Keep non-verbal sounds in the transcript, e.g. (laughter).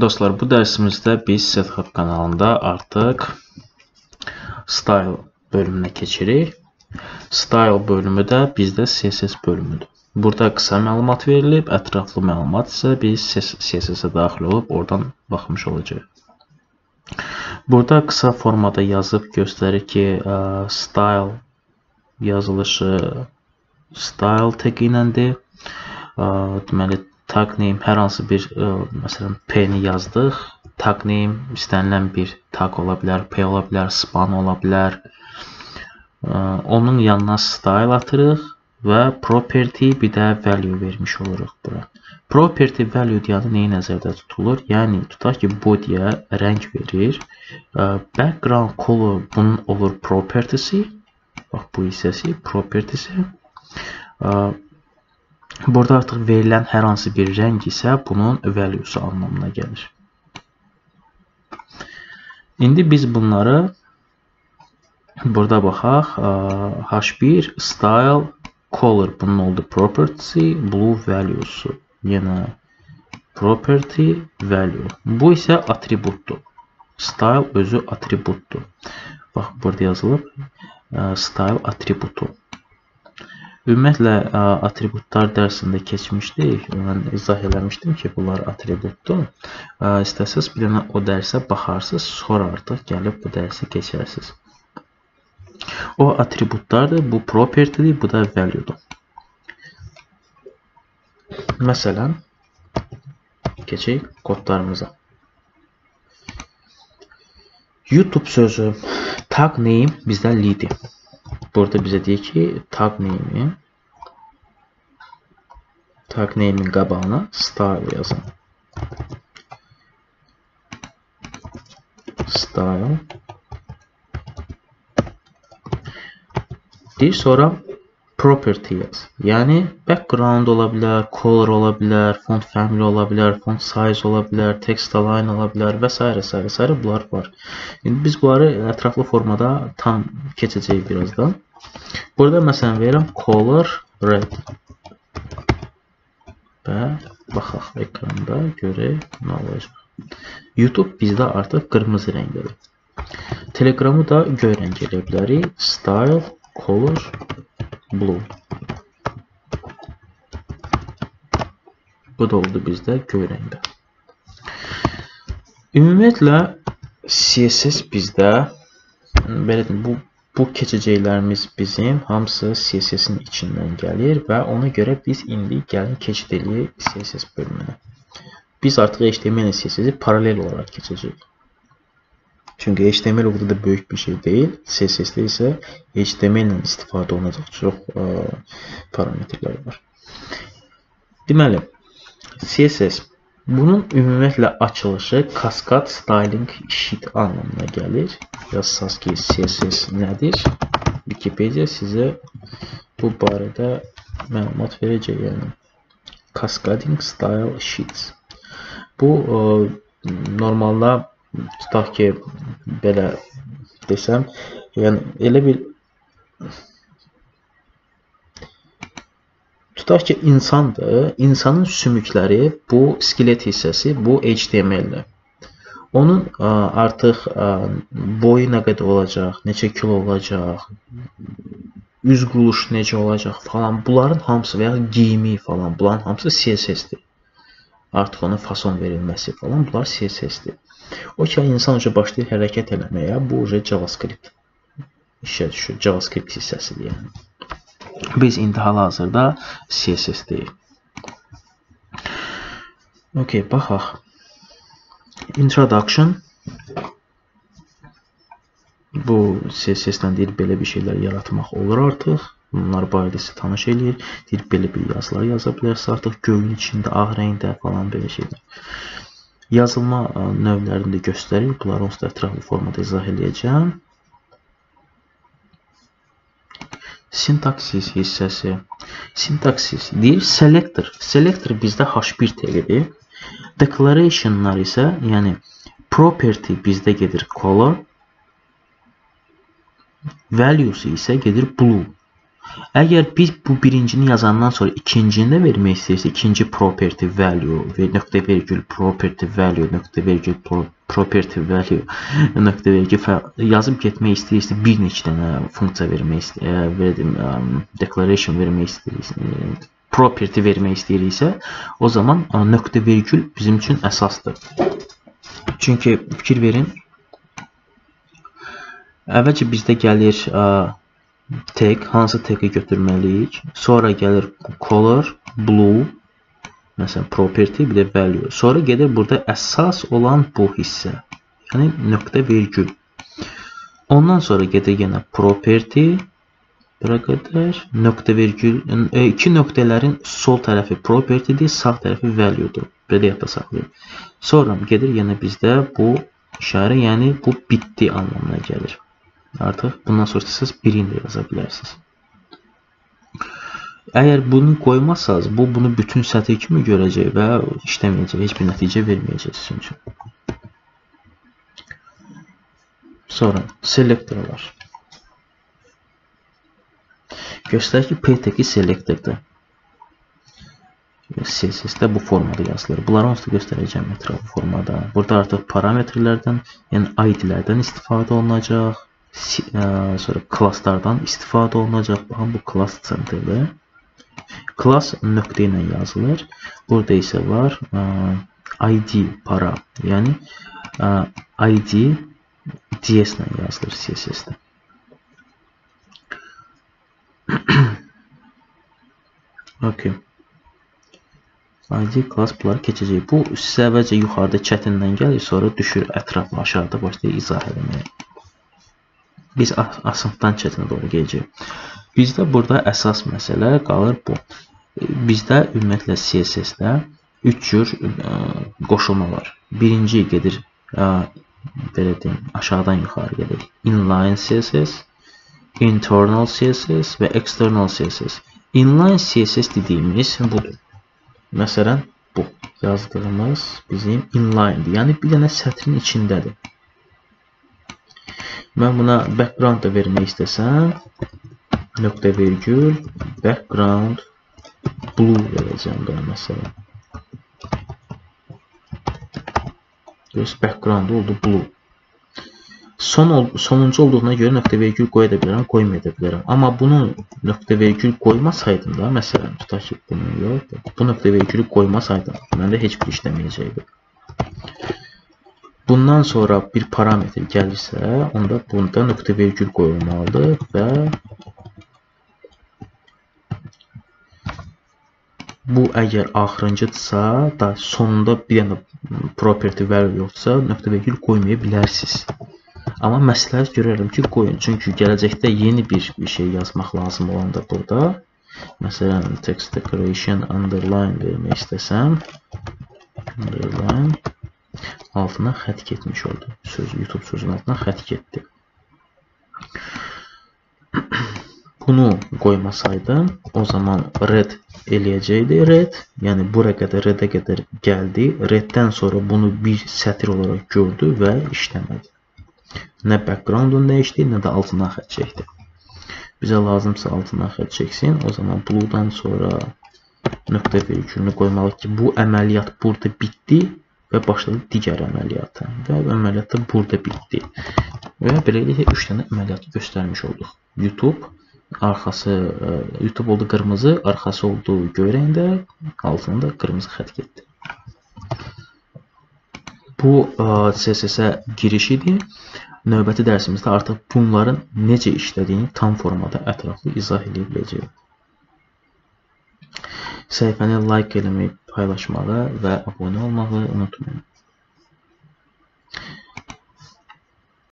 Dostlar, bu dərsimizdə biz SetHub kanalında artıq Style bölümünə keçirik. Style bölümü də bizdə CSS bölümüdür. Burada qısa məlumat verilib, ətraflı məlumat isə biz CSS-ə daxil olub oradan baxmış olacağıq. Burada qısa formada yazıb göstərir ki, style yazılışı style tag iləndir. Deməli, tag name hər hansı bir ə, e, məsələn p-ni yazdıq. Tag name istənilən bir tag ola bilər, p ola bilər, span ola bilər. Ə, e, onun yanına style atırıq və property bir də value vermiş oluruq bura. Property value deyəndə nəyi nəzərdə tutulur? Yəni tutaq ki, body-yə rəng verir. E, background color bunun olur property'si. Bax bu hissəsi property'si. Burada artıq verilən hər hansı bir rəng isə bunun value'su anlamına gəlir. İndi biz bunları burada baxaq. H1 style color bunun oldu property, blue value'su. Yenə property value. Bu isə atributdur. Style özü atributdur. Bax burada yazılıb style atributu. Ümumiyyətlə atributlar dərsində keçmişdik. Mən izah eləmişdim ki, bunlar atributdur. İstəsəz bir dənə o dərsə baxarsınız, sonra artıq gəlib bu dərsi keçərsiniz. O atributlardır, bu property'dir, bu da value'dur. Məsələn, keçək kodlarımıza. YouTube sözü tag name bizdə lead-dir. Burada bize diyor ki tag name'i tag name'in qabağına style yazın. Style Bir sonra property yaz. Yani background olabilir, color olabilir, font family olabilir, font size olabilir, text align olabilir vesaire vesaire vesaire bunlar var. Şimdi biz bunları ətraflı formada tam keçəcəyik birazdan. Burada məsələn verirəm color red. Və baxaq ekranda görək nə olacaq. YouTube bizdə artıq qırmızı rəngdədir. Telegramı da göy rəng eləyə bilərik. Style color blue. Bu da oldu bizdə göy rəngdə. Ümumiyyətlə CSS bizdə bu bu keçəcəklərimiz bizim hamısı CSS-in içindən gəlir və ona görə biz indi gəlin keçid eləyək CSS bölümünə. Biz artıq HTML ilə CSS-i paralel olaraq keçəcəyik. Çünki HTML o qədər də böyük bir şey deyil. CSS-də isə HTML ilə istifadə olunacaq çox ə, parametrlər var. Deməli, CSS bunun ümumiyyətlə açılışı Cascade Styling Sheet anlamına gəlir. Yazsaz ki, CSS nədir? Wikipedia sizə bu barədə məlumat verəcək. Yəni Cascading Style Sheets. Bu ə, normalda tutaq ki, belə desəm, yəni elə bir tutaq ki, insandır. İnsanın sümükləri bu skelet hissəsi, bu HTML-dir. Onun ə, artıq ə, boyu nə qədər olacaq, neçə kilo olacaq, üz quruluşu necə olacaq falan. Bunların hamısı və ya geyimi falan, bunların hamısı CSS-dir. Artıq ona fason verilməsi falan, bunlar CSS-dir. O ki, insan uca başlayır hərəkət eləməyə, bu uca JavaScript işə düşür. JavaScript hissəsidir yəni. Biz indi hal-hazırda CSS-deyik. Okay, baxaq. Introduction Bu CSS-dən deyir, belə bir şeylər yaratmaq olur artıq. Bunlar barədə sizə tanış eləyir. Deyir, belə bir yazılar yaza bilərsiniz artıq göyün içində, ağ rəngdə falan belə şeylər. Yazılma e, növlərini də göstərir. Bunları onsuz da ətraflı formada izah edəcəm. Sintaksis hissəsi. Sintaksis deyir selector. Selector bizdə H1 təqidir. Declarationlar isə, yəni property bizdə gedir color. Values isə gedir blue. Əgər biz bu birincini yazandan sonra ikincini də vermək istəyirsə, ikinci property value və nöqtə vergül property value nöqtə vergül property value nöqtə vergül yazıb getmək istəyirsə, bir neçə dənə funksiya vermək istəyir, verdim declaration vermək istəyirsə, property vermək istəyiriksə, o zaman nöqtə vergül bizim üçün əsasdır. Çünki fikir verin, əvvəlcə bizdə gəlir tag, hansı tagı götürməliyik. Sonra gəlir color, blue, məsələn property, bir də value. Sonra gedir burada əsas olan bu hissə. Yəni nöqtə vergül. Ondan sonra gedir yenə property, bura qədər nöqtə vergül, e, iki nöqtələrin sol tərəfi property-dir, sağ tərəfi value-dur. Belə yadda saxlayın. Sonra gedir yenə bizdə bu işarə, yəni bu bitdi anlamına gəlir. Artıq bundan sonra siz birini də yaza bilərsiniz. Əgər bunu qoymazsanız, bu bunu bütün sətr kimi görəcək və işləməyəcək, heç bir nəticə verməyəcək sizin üçün. Sonra selektorlar. Göstər ki, PTK selektordur. CSS-də bu formada yazılır. Bunları onsuz da göstərəcəm ətraflı formada. Burada artıq parametrlərdən, yəni ID-lərdən istifadə olunacaq sonra klasslardan istifadə olunacaq. Baxın, bu klass centerdir. Klass nöqtə ilə yazılır. Burada isə var ID para, yəni ID DS ilə yazılır CSS-də. (clears throat) okay. ID class bunları keçəcək. Bu sizə əvvəlcə yuxarıda çətindən gəlir, sonra düşür ətraflı aşağıda başlayır izah etməyə biz asandan çətinə doğru gedəcəyik. Bizdə burada əsas məsələ qalır bu. Bizdə ümumiyyətlə CSS-də 3 cür ə, qoşulma var. Birinci gedir ə, belə deyim, aşağıdan yuxarı gedir. Inline CSS, internal CSS və external CSS. Inline CSS dediyimiz budur. Məsələn, bu yazdığımız bizim inline-dir. Yəni bir dənə sətrin içindədir. Mən buna background da vermək istəsəm, nöqtə vergül, background blue verəcəm buna məsələn. Göz background oldu blue. Son ol sonuncu olduğuna görə nöqtə vergül qoya da bilərəm, qoymaya da bilərəm. Amma bunu nöqtə vergül qoymasaydım da, məsələn, tutaq ki, bunu yox, bu nöqtə vergülü qoymasaydım, məndə heç bir işləməyəcəkdi. Bundan sonra bir parametr gəlirsə, onda bunda nöqtə vergül qoyulmalıdır və bu əgər axırıncıdırsa, da sonunda bir dənə property value yoxdursa, nöqtə vergül qoymaya bilərsiniz. Amma məsləhət görərəm ki, qoyun. Çünki gələcəkdə yeni bir, bir şey yazmaq lazım olanda burada, məsələn, text decoration underline vermək istəsəm, underline altına xət getmiş oldu. Söz YouTube sözünün altına xət getdi. (clears throat) Bunu qoymasaydım, o zaman red eləyəcəkdi. Red, yəni bura qədər redə qədər gəldi. Reddən sonra bunu bir sətir olaraq gördü və işləmədi. Nə backgroundunu dəyişdi, nə də altından xət çəkdi. Bizə lazımsa altından xət çəksin. O zaman blue-dan sonra nöqtə vergülünü qoymalıyıq ki, bu əməliyyat burada bitdi və başladı digər əməliyyata və əməliyyat da burada bitdi. Və beləliklə 3 dənə əməliyyatı göstərmiş olduq. YouTube arxası e, YouTube oldu qırmızı, arxası oldu göy rəngdə, altında qırmızı xətt getdi. Bu e, CSS-ə giriş idi. Növbəti dərsimizdə artıq bunların necə işlədiyini tam formada ətraflı izah edə biləcəyik. Səhifəni like eləməyi, paylaşmalı ve abone olmağı unutmayın.